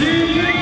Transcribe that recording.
Steve